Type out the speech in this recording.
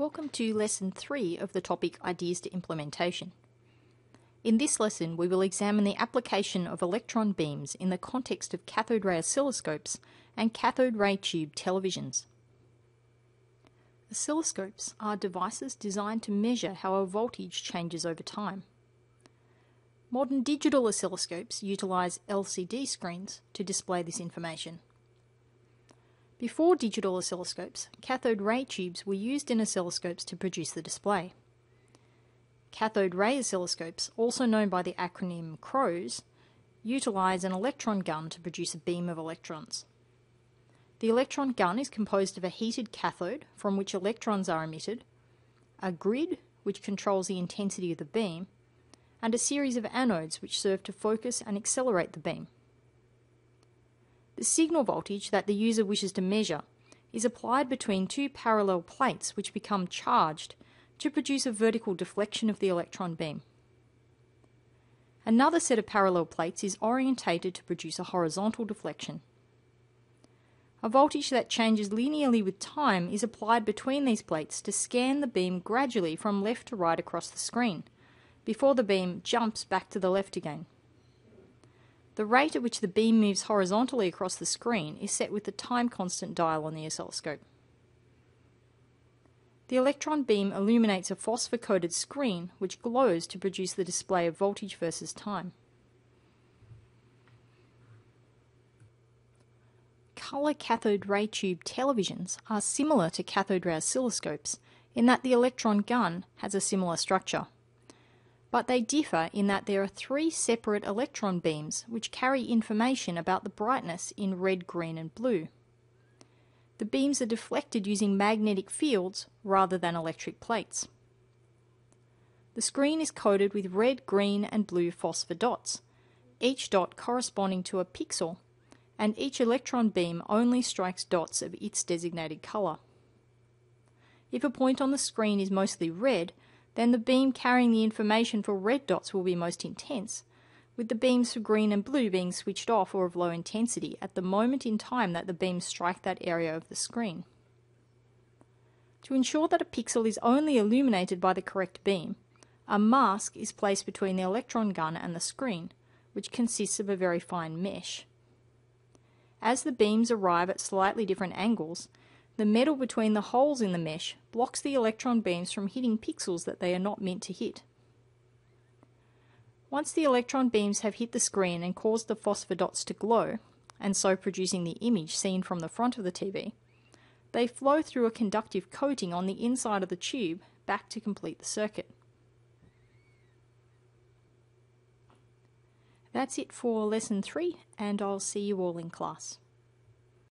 Welcome to Lesson 3 of the topic Ideas to Implementation. In this lesson, we will examine the application of electron beams in the context of cathode ray oscilloscopes and cathode ray tube televisions. Oscilloscopes are devices designed to measure how a voltage changes over time. Modern digital oscilloscopes utilize LCD screens to display this information. Before digital oscilloscopes, cathode ray tubes were used in oscilloscopes to produce the display. Cathode ray oscilloscopes, also known by the acronym CROs, utilize an electron gun to produce a beam of electrons. The electron gun is composed of a heated cathode from which electrons are emitted, a grid which controls the intensity of the beam, and a series of anodes which serve to focus and accelerate the beam. The signal voltage that the user wishes to measure is applied between two parallel plates which become charged to produce a vertical deflection of the electron beam. Another set of parallel plates is orientated to produce a horizontal deflection. A voltage that changes linearly with time is applied between these plates to scan the beam gradually from left to right across the screen before the beam jumps back to the left again. The rate at which the beam moves horizontally across the screen is set with the time constant dial on the oscilloscope. The electron beam illuminates a phosphor-coated screen which glows to produce the display of voltage versus time. Color cathode ray tube televisions are similar to cathode ray oscilloscopes in that the electron gun has a similar structure but they differ in that there are three separate electron beams which carry information about the brightness in red, green, and blue. The beams are deflected using magnetic fields rather than electric plates. The screen is coated with red, green, and blue phosphor dots, each dot corresponding to a pixel, and each electron beam only strikes dots of its designated colour. If a point on the screen is mostly red, then the beam carrying the information for red dots will be most intense, with the beams for green and blue being switched off or of low intensity at the moment in time that the beams strike that area of the screen. To ensure that a pixel is only illuminated by the correct beam, a mask is placed between the electron gun and the screen, which consists of a very fine mesh. As the beams arrive at slightly different angles, the metal between the holes in the mesh blocks the electron beams from hitting pixels that they are not meant to hit. Once the electron beams have hit the screen and caused the phosphor dots to glow, and so producing the image seen from the front of the TV, they flow through a conductive coating on the inside of the tube back to complete the circuit. That's it for lesson 3 and I'll see you all in class.